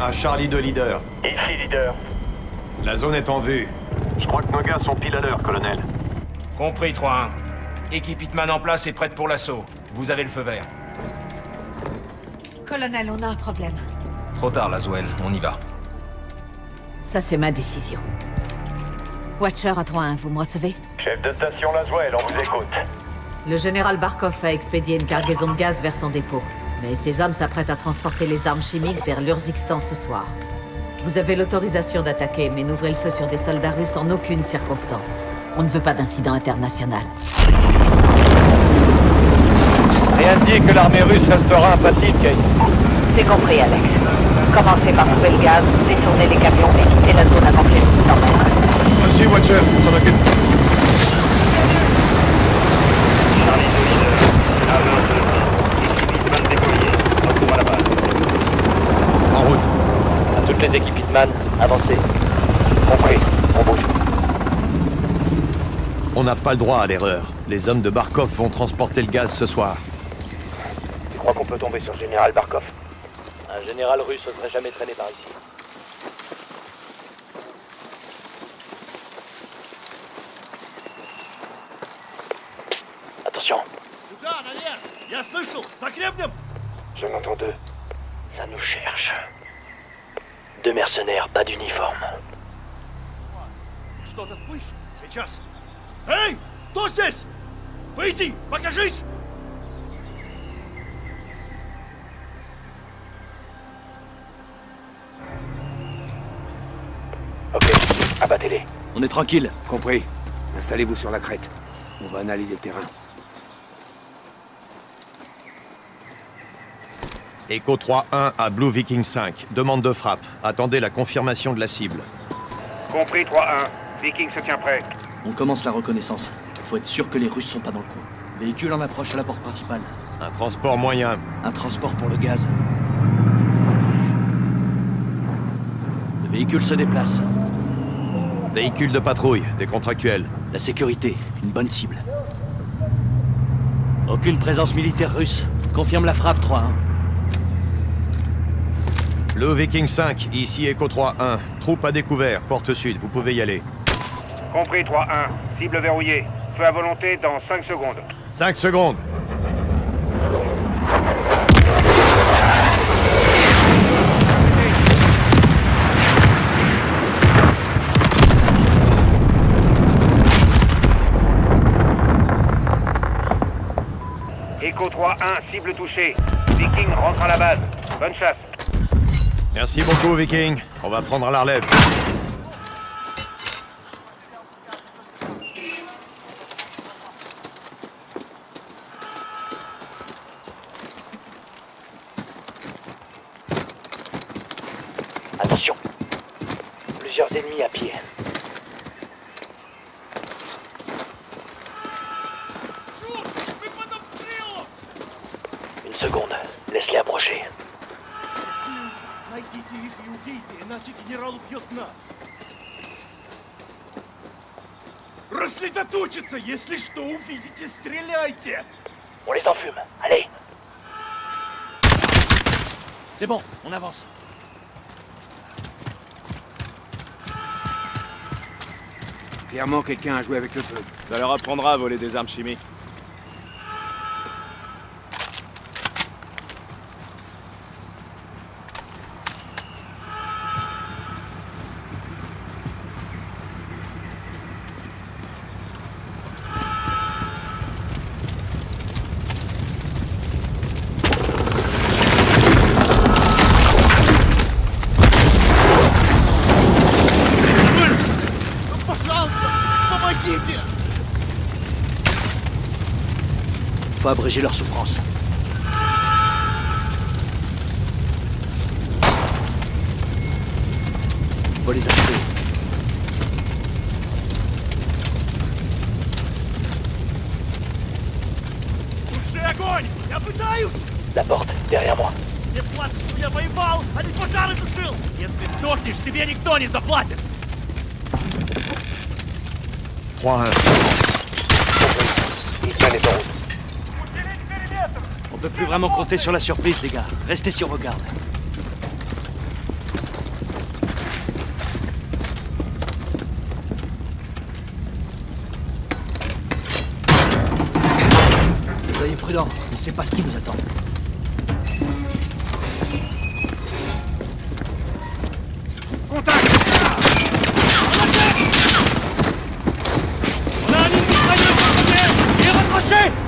Echo 3-1 à Charlie de leader. Ici, leader. La zone est en vue. Je crois que nos gars sont pile à l'heure, colonel. Compris, 3-1. Équipe Hitman en place et prête pour l'assaut. Vous avez le feu vert. Colonel, on a un problème. Trop tard, Laswell. On y va. Ça, c'est ma décision. Watcher à 3-1, vous me recevez? Chef de station Laswell, on vous écoute. Le général Barkov a expédié une cargaison de gaz vers son dépôt. Mais ses hommes s'apprêtent à transporter les armes chimiques vers l'Urzixstan ce soir. Vous avez l'autorisation d'attaquer, mais n'ouvrez le feu sur des soldats russes en aucune circonstance. On ne veut pas d'incident international. Rien ne dit que l'armée russe restera impassible, Kate. C'est compris, Alex. Commencez par trouver le gaz, détourner les camions et quitter la zone s'emmènent. Merci, Watcher. On s'en occupe. Charlie de leader. Avion de Équipe Hitman déployée. Retour à la base. En route. À toutes les équipes Hitman, avancez. Compris, on bouge. On n'a pas le droit à l'erreur. Les hommes de Barkov vont transporter le gaz ce soir. Tu crois qu'on peut tomber sur le général Barkov? Un général russe ne serait jamais traîné par ici. Psst, Attention, je m'entends deux. Ça nous cherche de mercenaires, pas d'uniforme. Hey Ok, abattez-les. On est tranquille. Compris. Installez-vous sur la crête. On va analyser le terrain. Echo 3-1 à Blue Viking 5. Demande de frappe. Attendez la confirmation de la cible. Compris 3-1. Viking se tient prêt. On commence la reconnaissance. Faut être sûr que les Russes sont pas dans le coin. Véhicule en approche à la porte principale. Un transport moyen. Un transport pour le gaz. Le véhicule se déplace. Véhicule de patrouille, des contractuels. La sécurité, une bonne cible. Aucune présence militaire russe. Confirme la frappe 3-1. Blue Viking 5, ici Echo 3-1. Troupe à découvert, porte sud, vous pouvez y aller. Compris 3-1. Cible verrouillée. Feu à volonté dans 5 secondes. 5 secondes. Echo 3-1, cible touchée. Viking rentre à la base. Bonne chasse. Merci beaucoup, Viking. On va prendre la. Attention. Plusieurs ennemis à pied. Рассредоточиться! Если что увидите, стреляйте! On les enfume. Allez. C'est bon, on avance. Clairement, quelqu'un a joué avec le feu. Ça leur apprendra à voler des armes chimiques. Faut abréger leur souffrance. Faut les achever. Туши огонь! Я пытаюсь! La porte, derrière moi. Мне платят, что я воевал, а не пожары тушил! Если сдохнешь, тебе никто не заплатит! 3-1. Hitman est en route. On ne peut plus vraiment compter sur la surprise, les gars. Restez sur vos gardes. Soyez prudents, on ne sait pas ce qui nous attend.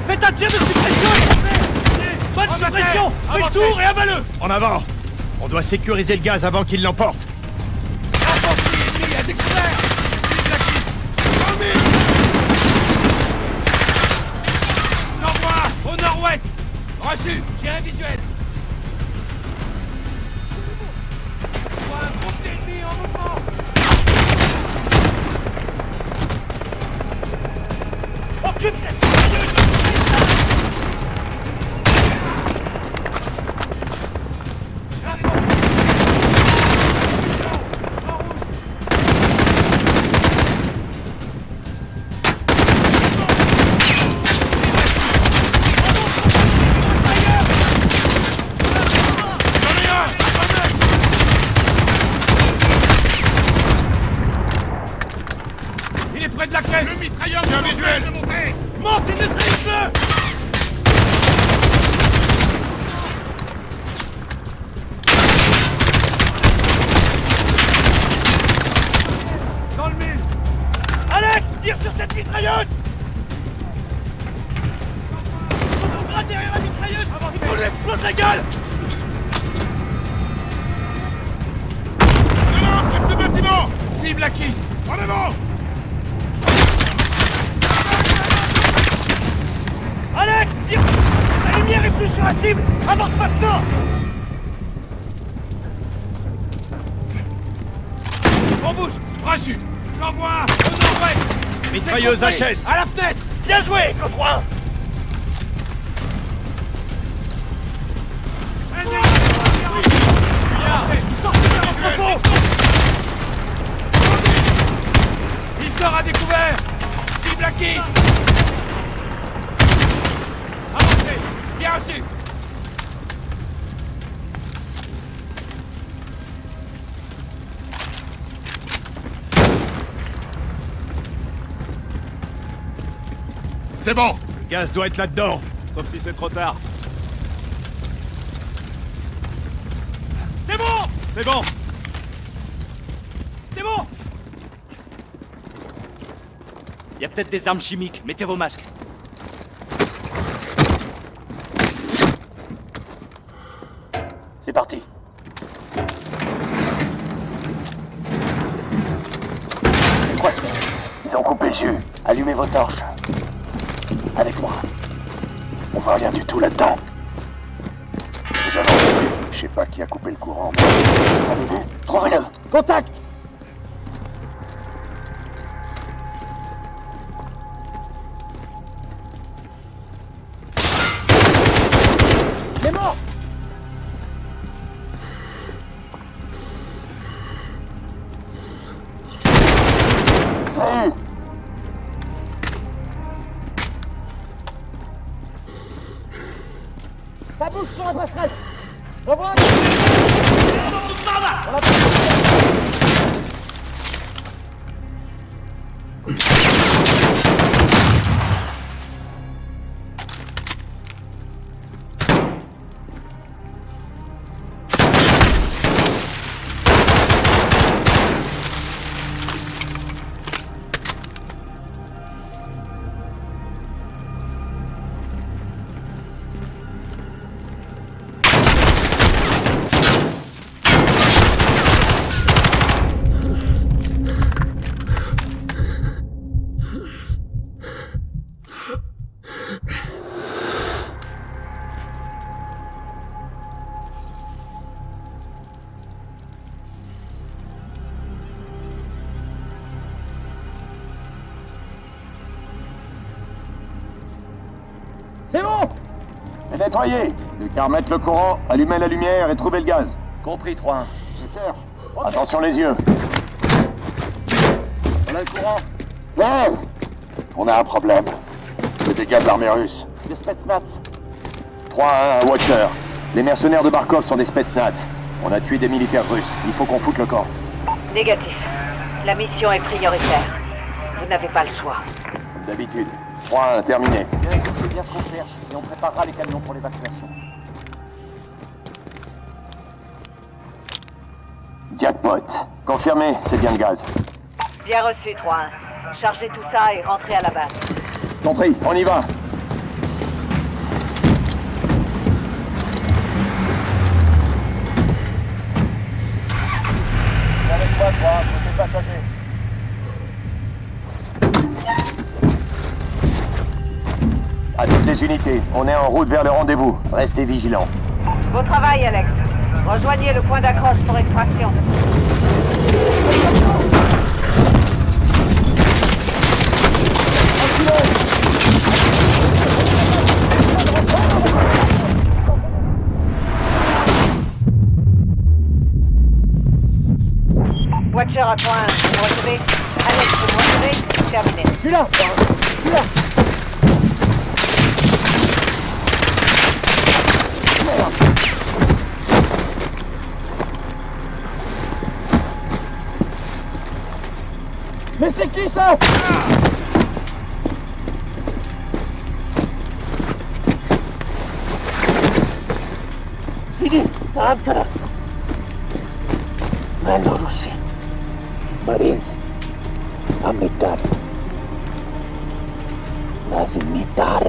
Faites un tir de suppression Bonne suppression Faites le tour et avaleux En avant. On doit sécuriser le gaz avant qu'il l'emporte. Infanterie ennemie à découvert J'envoie au nord-ouest. Reçu. Visuel. Vois un en mouvement Occupe cette Est plus sur la cible Avance maintenant. On bouge Reçu. J'envoie au nord-ouest Mitrailleuse. HS. À la fenêtre. Bien joué, 3 Il sort à découvert. Cible acquise Avancez Bien reçu C'est bon Le gaz doit être là-dedans. Sauf si c'est trop tard. C'est bon C'est bon C'est bon Il y a peut-être des armes chimiques, mettez vos masques. C'est parti. C'est quoi ça Ils ont coupé le jus. Allumez vos torches. Avec moi. On voit rien du tout là-dedans. Je sais pas qui a coupé le courant. mais- Trouvez-le Contact C'est Plus qu'à remettre le courant, allumer la lumière et trouver le gaz. Compris, 3 Je cherche. Attention les yeux. On a le courant Ouais On a un problème. Le dégât de l'armée russe. Le Spetsnaz. 3-1, Watcher. Les mercenaires de Barkov sont des Spetsnaz. On a tué des militaires russes. Il faut qu'on foute le camp. Négatif. La mission est prioritaire. Vous n'avez pas le choix. Comme d'habitude. 3-1, terminé. Bien, c'est bien ce qu'on cherche, et on préparera les camions pour l'évacuation. Jackpot. Confirmé, c'est bien le gaz. Bien reçu, 3-1. Chargez tout ça et rentrez à la base. Compris, on y va. Unités, on est en route vers le rendez-vous. Restez vigilants. Beau travail, Alex. Rejoignez le point d'accroche pour extraction. Watcher à point, vous me recevez Alex, vous me recevez Terminé. Je suis là piso! ¡Sigue! ¡Avanza! Ah, ¡Malo, Rusi! ¡Marines! ¡A mitad! ¡Las mitad,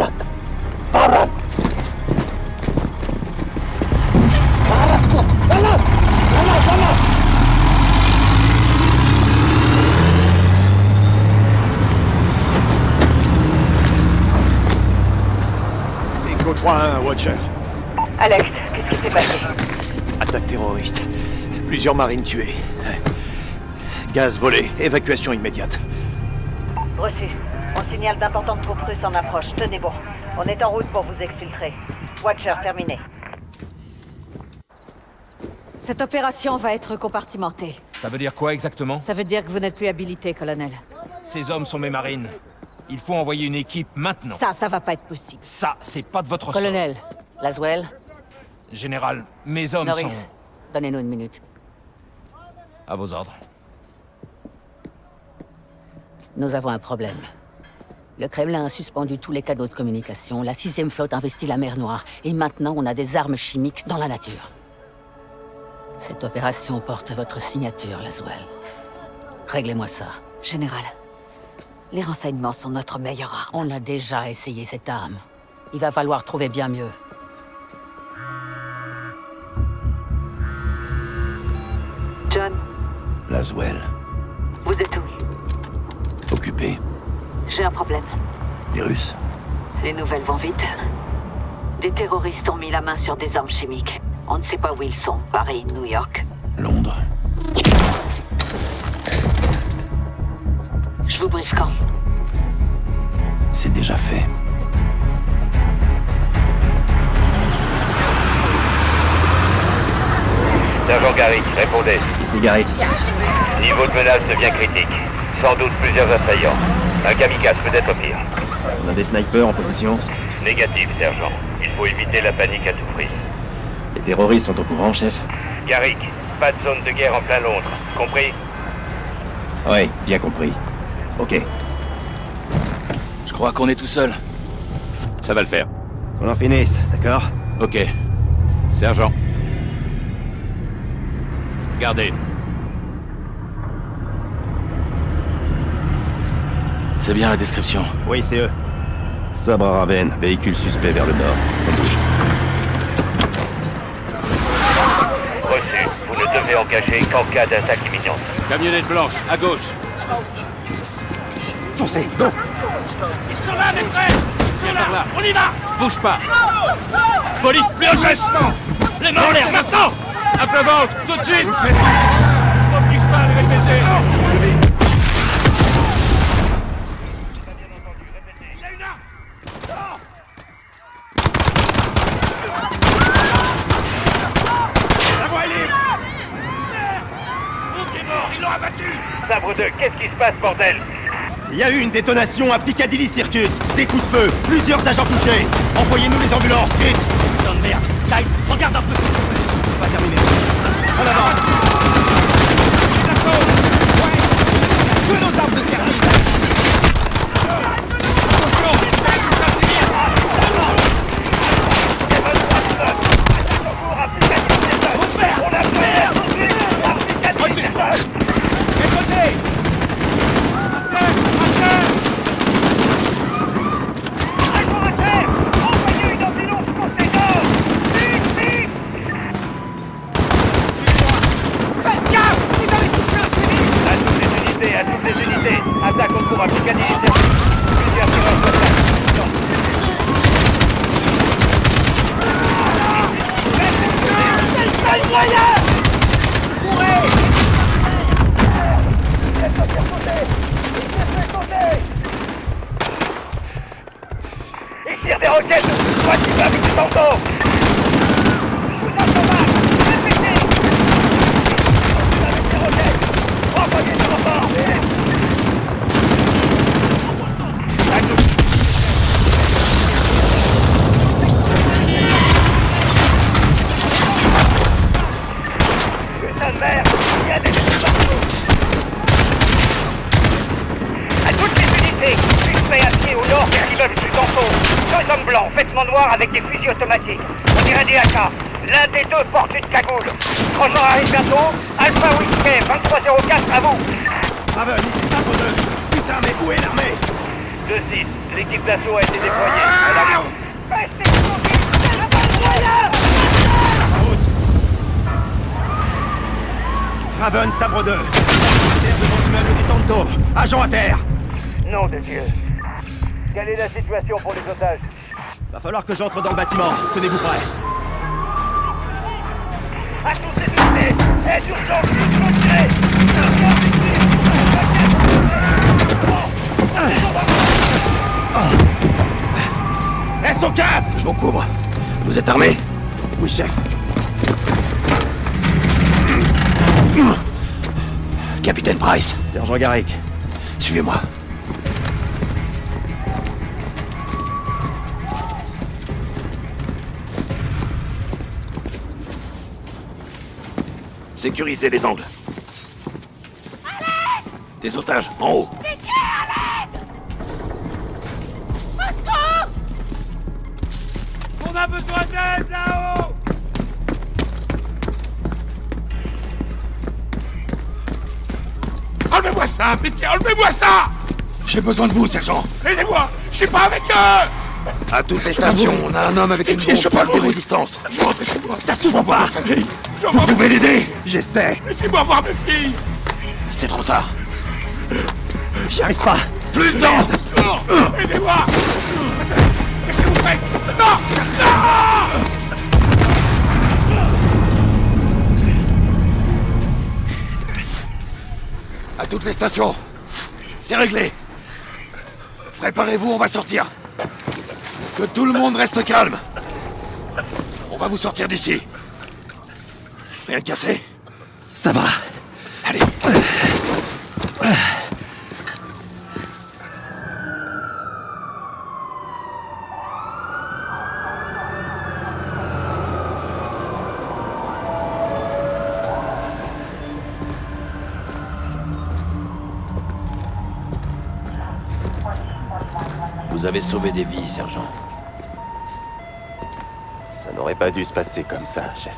Echo 3-1, Watcher. Alex, qu'est-ce qui s'est passé Attaque terroriste. Plusieurs marines tuées. Gaz volé. Évacuation immédiate. Reçu. On signale d'importantes troupes russes en approche. Tenez bon. On est en route pour vous exfiltrer. Watcher, terminé. Cette opération va être compartimentée. Ça veut dire quoi exactement Ça veut dire que vous n'êtes plus habilité, colonel. Ces hommes sont mes marines. Il faut envoyer une équipe maintenant. Ça, ça va pas être possible. Ça, c'est pas de votre. Colonel, Laswell, Général, mes hommes Norris, sont... donnez-nous une minute. À vos ordres. Nous avons un problème. Le Kremlin a suspendu tous les canaux de communication, la sixième flotte investit la mer Noire, et maintenant on a des armes chimiques dans la nature. Cette opération porte votre signature, Laswell. Réglez-moi ça. Général, les renseignements sont notre meilleure arme. On a déjà essayé cette arme. Il va falloir trouver bien mieux. John, Laswell. vous êtes où? Occupé. J'ai un problème. Les Russes. Les nouvelles vont vite. Des terroristes ont mis la main sur des armes chimiques. On ne sait pas où ils sont. Paris, New York. Quand C'est déjà fait. Sergent Garrick, répondez. Ici Garrick. Niveau de menace devient critique. Sans doute plusieurs assaillants. Un kamikaze peut-être pire. On a des snipers en position. Négatif, sergent. Il faut éviter la panique à tout prix. Les terroristes sont au courant, chef Garrick, pas de zone de guerre en plein Londres. Compris? Oui, bien compris. Ok. Je crois qu'on est tout seul. Ça va le faire. Qu'on en finisse, d'accord Ok. Sergent. Gardez. C'est bien la description. Oui, c'est eux. Sabre à Raven, véhicule suspect vers le nord. On bouge. Reçu. Vous ne devez engager qu'en cas d'attaque imminente. Camionnette blanche, à gauche. Foncez, go Ils sont là, mes frères. Ils sont là. On y va. Bouge pas. Police, plus Les mains en l'air, maintenant. À plat ventre, tout de suite. N'oblige pas à le répéter Sabre 2, qu'est-ce qui se passe, bordel? Il y a eu une détonation à Piccadilly Circus. Des coups de feu, plusieurs agents touchés. Envoyez-nous les ambulances, vite Putain de merde. Regarde un peu Deux hommes blancs, vêtements noirs avec des fusils automatiques. On dirait des AK. L'un des deux porte une cagoule. Grosjean arrive bientôt. Alpha Whiskey, 2304, à vous. Raven, ici Sabre 2 Putain, mais où est l'armée? 2-6, l'équipe d'assaut a été déployée. Elle arrive. Restez la Raven, Sabre 2 Terre devant l'immeuble du Tonto Agent à terre Nom de Dieu. Quelle est la situation pour les otages? Va falloir que j'entre dans le bâtiment. Tenez-vous prêts. Aide retirez Reste au casque Je vous couvre. Vous êtes armés Oui, chef. Capitaine Price, Sergent Garrick. suivez-moi. Sécurisez les angles. Des otages, en haut. On a besoin d'aide là-haut Enlevez-moi ça, pitié, enlevez-moi ça J'ai besoin de vous, sergent. Aidez-moi Je suis pas avec eux À toutes les stations, on a un homme avec une Pitié, bombe je peux à pas zéro mourir. distance. Ça s'ouvre pas Je Vous pouvez l'aider J'essaie. Laissez-moi voir mes filles C'est trop tard. J'y arrive pas. Plus de temps Aidez-moi Qu'est-ce que vous faites? Non Non À toutes les stations. C'est réglé. Préparez-vous, on va sortir. Que tout le monde reste calme. On va vous sortir d'ici. Rien de cassé Ça va. Allez. Vous avez sauvé des vies, sergent. Ça n'aurait pas dû se passer comme ça, chef.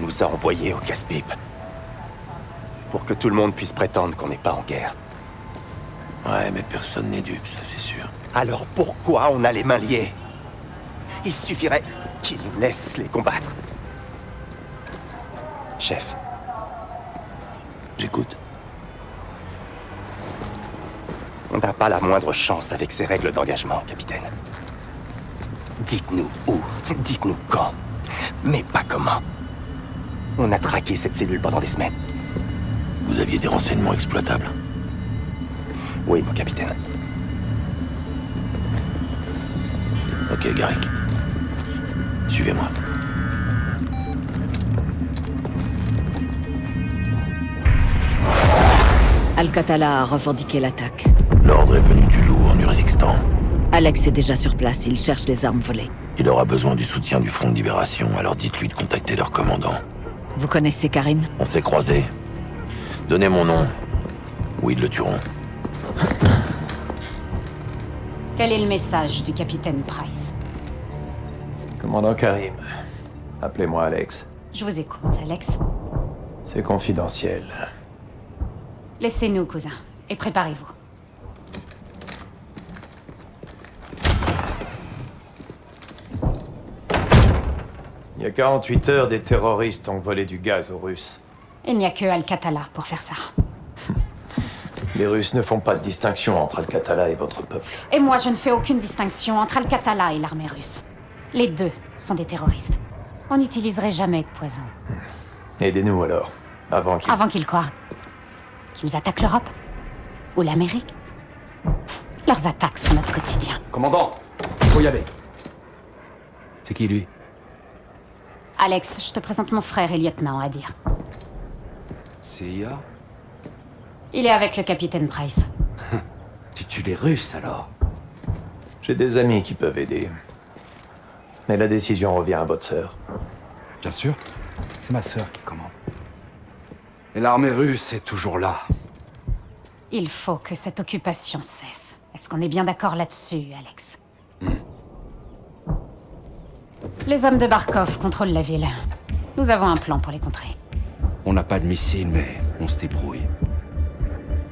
Nous a envoyés au casse-pipe. Pour que tout le monde puisse prétendre qu'on n'est pas en guerre. Ouais, mais personne n'est dupe, ça c'est sûr. Alors pourquoi on a les mains liées? Il suffirait qu'ils nous laissent les combattre. Chef, J'écoute. on n'a pas la moindre chance avec ces règles d'engagement, capitaine. Dites-nous où, dites-nous quand, mais pas comment. On a traqué cette cellule pendant des semaines. Vous aviez des renseignements exploitables. Oui, mon capitaine. Ok, Garrick. Suivez-moi. Al-Qatala a revendiqué l'attaque. L'ordre est venu du loup en Urzixstan. Alex est déjà sur place, il cherche les armes volées. Il aura besoin du soutien du Front de Libération, alors dites-lui de contacter leur commandant. Vous connaissez Karine On s'est croisés. Donnez mon nom. Ou ils le tueront. Quel est le message du capitaine Price Commandant Karim, appelez-moi Alex. Je vous écoute, Alex. C'est confidentiel. Laissez-nous, cousin, et préparez-vous. Il y a 48 heures, des terroristes ont volé du gaz aux Russes. Il n'y a que Al-Qatala pour faire ça. Les Russes ne font pas de distinction entre Al-Qatala et votre peuple. Et moi, je ne fais aucune distinction entre Al-Qatala et l'armée russe. Les deux sont des terroristes. On n'utiliserait jamais de poison. Aidez-nous alors, avant qu'ils... Avant qu'ils quoi Qu'ils attaquent l'Europe Ou l'Amérique Leurs attaques sont notre quotidien. Commandant, faut y aller. C'est qui lui? Alex, je te présente mon frère et lieutenant à dire. CIA Il est avec le capitaine Price. Tu tues les Russes alors J'ai des amis qui peuvent aider. Mais la décision revient à votre sœur. Bien sûr. C'est ma sœur qui commande. Et l'armée russe est toujours là. Il faut que cette occupation cesse. Est-ce qu'on est bien d'accord là-dessus, Alex? Les hommes de Barkov contrôlent la ville. Nous avons un plan pour les contrer. On n'a pas de missiles, mais on se débrouille.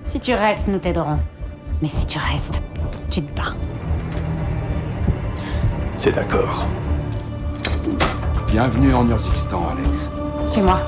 Si tu restes, nous t'aiderons. Mais si tu restes, tu te bats. C'est d'accord. Bienvenue en Urzixstan, Alex. Suis-moi.